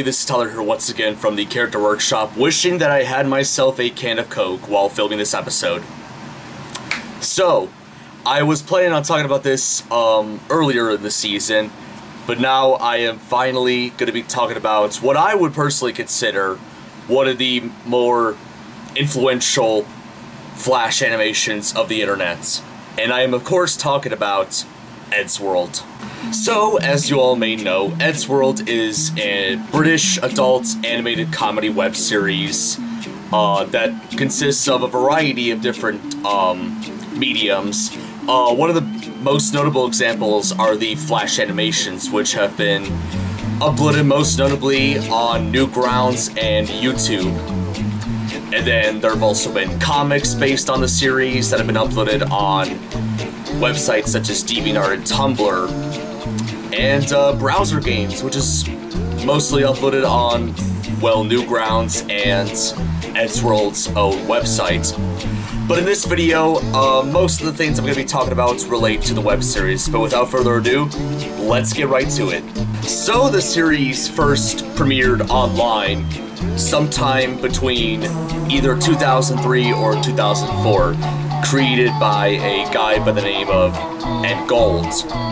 Everybody, this is Tyler here once again from the Character Workshop, wishing that I had myself a can of Coke while filming this episode. So, I was planning on talking about this um, earlier in the season, but now I am finally going to be talking about what I would personally consider one of the more influential Flash animations of the internet. And I am of course talking about Eddsworld. So, as you all may know, Eddsworld is a British adult animated comedy web series uh, that consists of a variety of different um, mediums. Uh, one of the most notable examples are the Flash animations, which have been uploaded most notably on Newgrounds and YouTube. And then there have also been comics based on the series that have been uploaded on websites such as DeviantArt and Tumblr and uh, browser games, which is mostly uploaded on, well, Newgrounds and Eddsworld's own website. But in this video, uh, most of the things I'm going to be talking about relate to the web series, but without further ado, let's get right to it. So the series first premiered online sometime between either 2003 or 2004, created by a guy by the name of Edd Gould,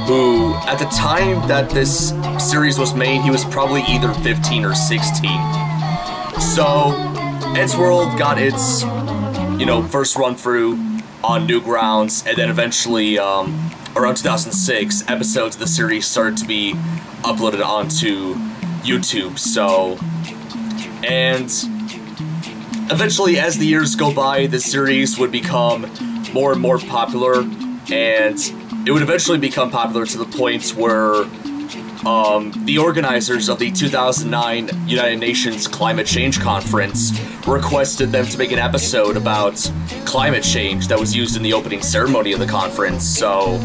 who, at the time that this series was made, he was probably either 15 or 16. So, Eddsworld got its, you know, first run through on Newgrounds, and then eventually, um, around 2006, episodes of the series started to be uploaded onto YouTube, so... And eventually, as the years go by, the series would become more and more popular, and it would eventually become popular to the point where um, the organizers of the 2009 United Nations Climate Change Conference requested them to make an episode about climate change that was used in the opening ceremony of the conference. So,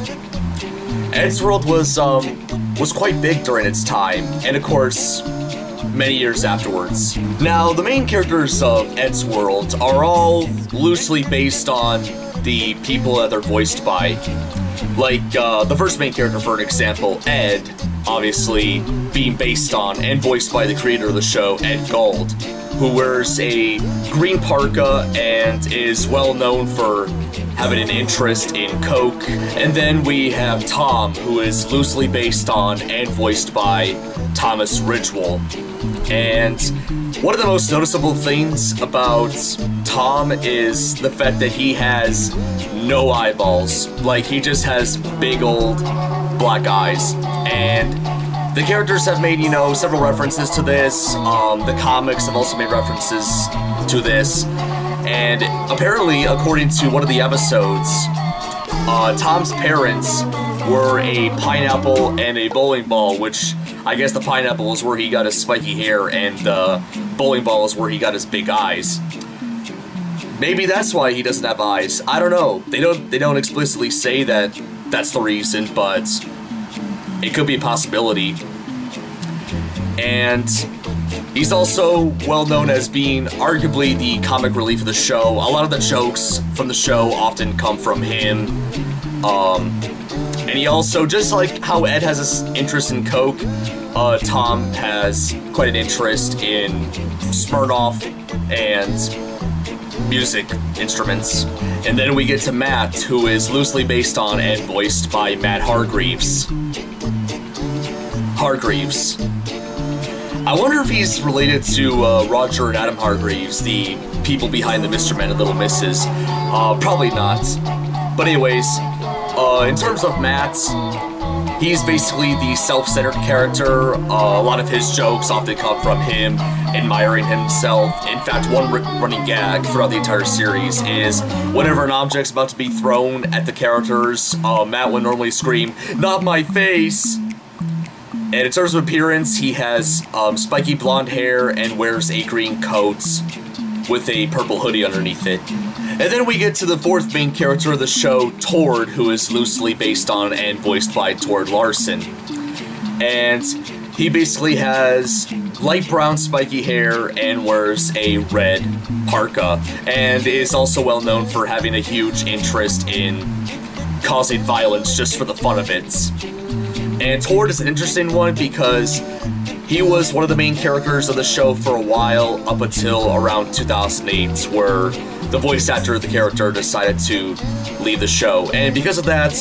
Eddsworld was um, was quite big during its time, and of course, many years afterwards. Now, the main characters of Eddsworld are all loosely based on the people that they're voiced by. Like, uh, the first main character, for an example, Ed, obviously being based on and voiced by the creator of the show, Edd Gould, who wears a green parka and is well known for having an interest in Coke. And then we have Tom, who is loosely based on and voiced by Thomas Ridgewell. And one of the most noticeable things about Tom is the fact that he has no eyeballs. Like, he just has big old black eyes. And the characters have made, you know, several references to this. Um, the comics have also made references to this. And apparently, according to one of the episodes, uh, Tom's parents were a pineapple and a bowling ball, which I guess the pineapple is where he got his spiky hair, and the bowling ball is where he got his big eyes. Maybe that's why he doesn't have eyes. I don't know. They don't. They don't explicitly say that that's the reason, but it could be a possibility. And he's also well known as being arguably the comic relief of the show. A lot of the jokes from the show often come from him. Um, and he also, just like how Ed has this interest in Coke, uh, Tom has quite an interest in Smirnoff and music instruments. And then we get to Matt, who is loosely based on and voiced by Matt Hargreaves. Hargreaves. I wonder if he's related to uh, Roger and Adam Hargreaves, the people behind the Mr. Men and Little Misses. Uh, probably not. But anyways, uh, in terms of Matt, he's basically the self-centered character. Uh, a lot of his jokes often come from him admiring himself. In fact, one running gag throughout the entire series is whenever an object's about to be thrown at the characters, uh, Matt would normally scream, "Not my face!" And in terms of appearance, he has um, spiky blonde hair and wears a green coat with a purple hoodie underneath it. And then we get to the fourth main character of the show, Tord, who is loosely based on and voiced by Tord Larsson. And he basically has light brown spiky hair and wears a red parka, and is also well known for having a huge interest in causing violence just for the fun of it. And Tord is an interesting one because He was one of the main characters of the show for a while, up until around 2008, where the voice actor of the character decided to leave the show. And because of that,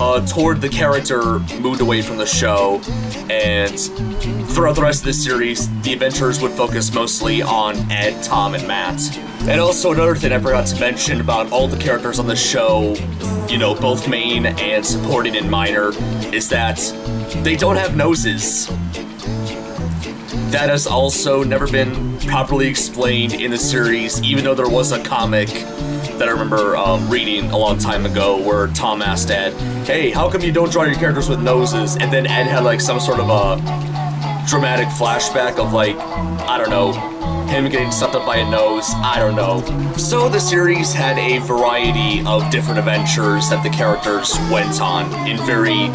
uh, Tord the character moved away from the show, and throughout the rest of the series, the adventures would focus mostly on Ed, Tom, and Matt. And also another thing I forgot to mention about all the characters on the show, you know, both main and supporting and minor, is that they don't have noses. That has also never been properly explained in the series, even though there was a comic that I remember um, reading a long time ago where Tom asked Ed, hey, how come you don't draw your characters with noses? And then Ed had like some sort of a dramatic flashback of like, I don't know, him getting sucked up by a nose, I don't know. So the series had a variety of different adventures that the characters went on in very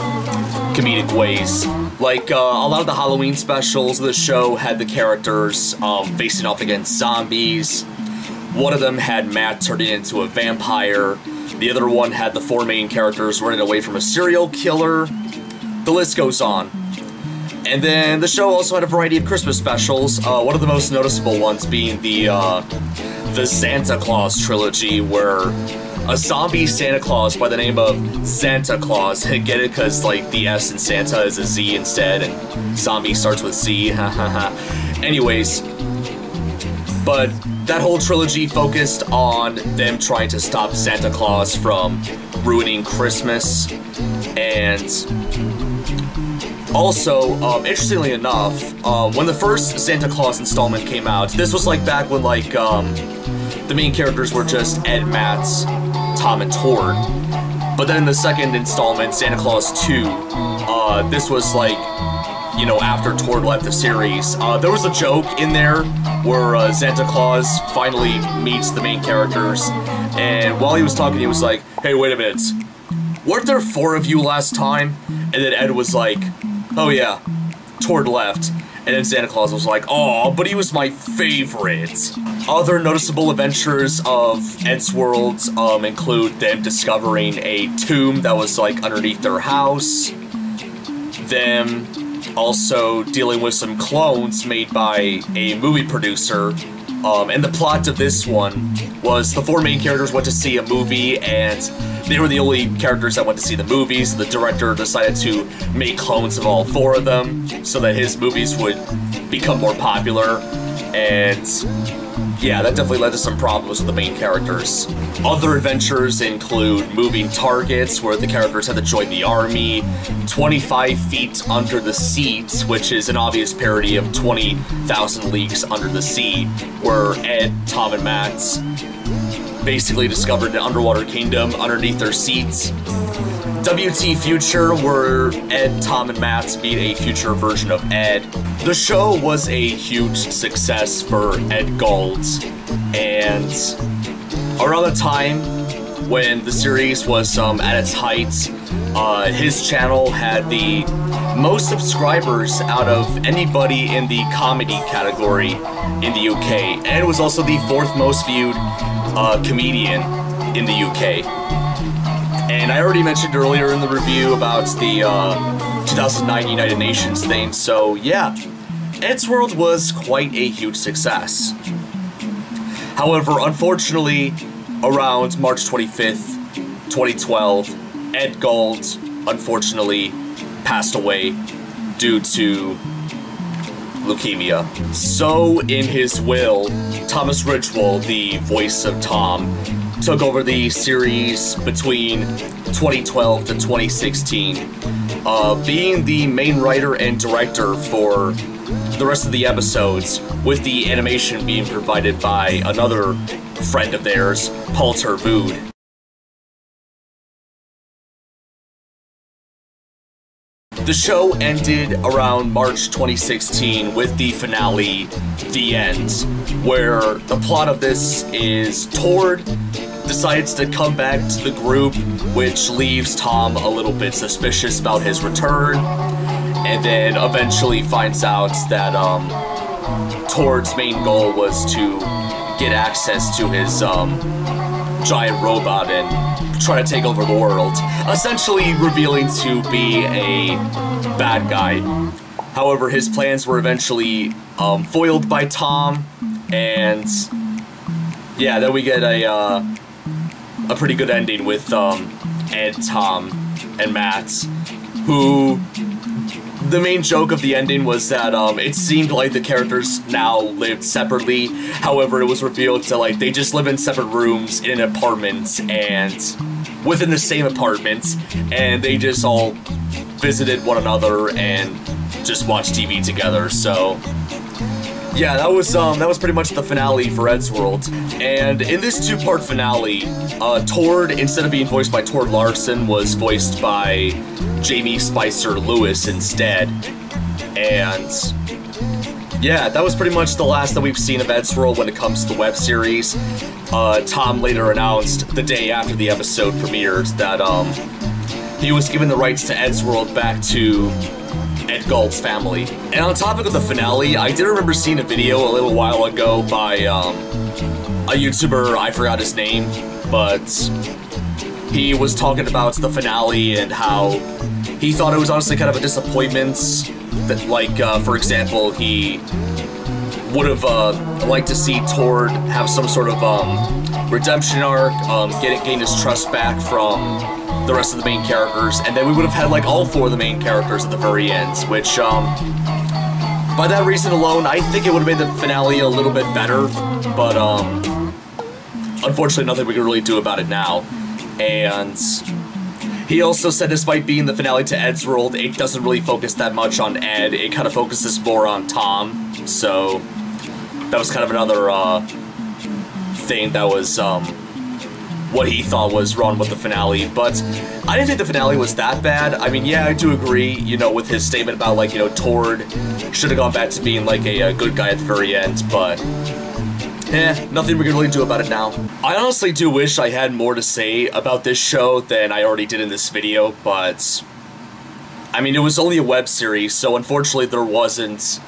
comedic ways. Like, uh, a lot of the Halloween specials of the show had the characters um, facing off against zombies. One of them had Matt turning into a vampire. The other one had the four main characters running away from a serial killer. The list goes on. And then the show also had a variety of Christmas specials. Uh, one of the most noticeable ones being the uh, the Zanta Claws trilogy, where a zombie Santa Claus by the name of Zanta Claws. Get it? Because, like, the S in Santa is a Z instead, and zombie starts with Z. Anyways, but that whole trilogy focused on them trying to stop Zanta Claws from ruining Christmas. And also, um, interestingly enough, um, when the first Zanta Claws installment came out, this was like back when, like, um, the main characters were just Ed, Matts, Tom and Tord. But then in the second installment, Zanta Claws 2, uh, this was like, you know, after Tord left the series. Uh, there was a joke in there where uh, Zanta Claws finally meets the main characters, and while he was talking, he was like, hey, wait a minute. Weren't there four of you last time? And then Ed was like, oh yeah, Tord left. And then Zanta Claws was like, oh, but he was my favorite. Other noticeable adventures of Eddsworld um, include them discovering a tomb that was like underneath their house, them also dealing with some clones made by a movie producer. Um, and the plot of this one was the four main characters went to see a movie and they were the only characters that went to see the movies. The director decided to make clones of all four of them so that his movies would become more popular. And yeah, that definitely led to some problems with the main characters. Other adventures include moving targets, where the characters had to join the army, 25 feet under the seats, which is an obvious parody of 20,000 Leagues Under the Sea, where Ed, Tom, and Matt basically discovered an underwater kingdom underneath their seats. WT Future, where Ed, Tom, and Matt meet a future version of Ed. The show was a huge success for Edd Gould, and around the time when the series was um, at its height, uh, his channel had the most subscribers out of anybody in the comedy category in the UK, and was also the fourth most viewed uh, comedian in the UK. And I already mentioned earlier in the review about the uh, 2009 United Nations thing, so yeah, Eddsworld was quite a huge success. However, unfortunately, around March 25th, 2012, Edd Gould unfortunately passed away due to leukemia. So, in his will, Thomas Ridgewell, the voice of Tom, took over the series between 2012 to 2016, uh, being the main writer and director for the rest of the episodes, with the animation being provided by another friend of theirs, Paul ter Voorde. The show ended around March 2016 with the finale, The End, where the plot of this is Tord decides to come back to the group, which leaves Tom a little bit suspicious about his return, and then eventually finds out that um, Tord's main goal was to get access to his um, giant robot and try to take over the world, essentially revealing to be a bad guy. However, his plans were eventually um, foiled by Tom, and yeah, then we get a uh, a pretty good ending with um, Ed, Tom, and Matt, who the main joke of the ending was that um, it seemed like the characters now lived separately. However, it was revealed to like they just live in separate rooms in an apartment and within the same apartment, and they just all visited one another and just watched TV together. So yeah, that was um, that was pretty much the finale for Eddsworld. And in this two-part finale, uh, Tord, instead of being voiced by Tord Larsson, was voiced by Jamie Spicer Lewis instead. And yeah, that was pretty much the last that we've seen of Eddsworld when it comes to the web series. Uh, Tom later announced the day after the episode premiered that um, he was given the rights to Eddsworld back to Edd Gould's family. And on topic of the finale, I did remember seeing a video a little while ago by um, a YouTuber, I forgot his name, but he was talking about the finale and how he thought it was honestly kind of a disappointment that, like, uh, for example, he would have uh, liked to see Tord have some sort of um, redemption arc, um, getting, gain his trust back from the rest of the main characters, and then we would have had like all four of the main characters at the very end, which, um, by that reason alone, I think it would have made the finale a little bit better, but, um, unfortunately nothing we can really do about it now. And he also said despite being the finale to Eddsworld, it doesn't really focus that much on Ed, it kind of focuses more on Tom, so that was kind of another, uh, thing that was, um, what he thought was wrong with the finale, but I didn't think the finale was that bad. I mean, yeah, I do agree, you know, with his statement about, like, you know, Tord should have gone back to being, like, a, a good guy at the very end, but eh, nothing we can really do about it now. I honestly do wish I had more to say about this show than I already did in this video, but I mean, it was only a web series, so unfortunately there wasn't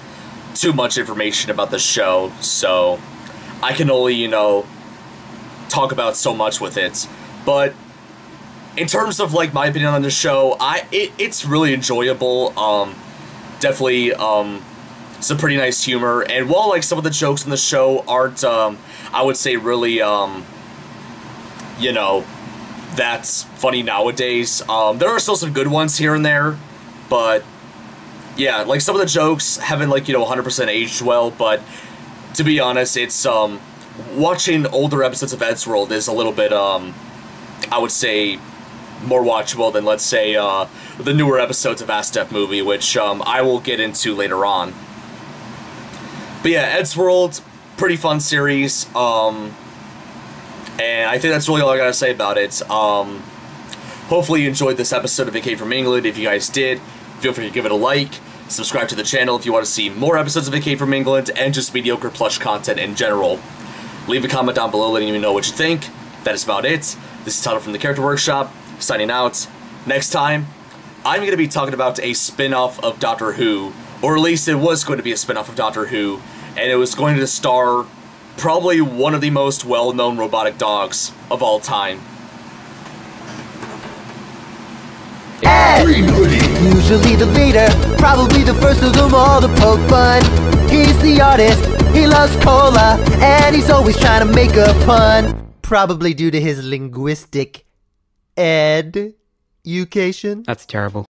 too much information about the show, so I can only, you know, talk about so much with it. But in terms of like my opinion on the show, I it, it's really enjoyable. Um, definitely um, some pretty nice humor. And while like some of the jokes in the show aren't, um, I would say really, um, you know, that's funny nowadays. Um, there are still some good ones here and there, but yeah, like some of the jokes haven't like you know 100% aged well. But to be honest, it's um watching older episodes of Eddsworld is a little bit, um, I would say, more watchable than, let's say, uh, the newer episodes of asdfmovie, which um, I will get into later on. But yeah, Eddsworld, pretty fun series, um, and I think that's really all I gotta say about it. Um, hopefully you enjoyed this episode of It Came from England. If you guys did, feel free to give it a like, subscribe to the channel if you want to see more episodes of It Came from England, and just mediocre plush content in general. Leave a comment down below letting me know what you think. That is about it. This is Tyler from the Character Workshop, signing out. Next time, I'm going to be talking about a spin-off of Doctor Who, or at least it was going to be a spin-off of Doctor Who, and it was going to star probably one of the most well-known robotic dogs of all time. Ed! Usually the leader, probably the first of them all to poke fun. He's the artist, he loves cola, and he's always trying to make a pun. Probably due to his linguistic education. That's terrible.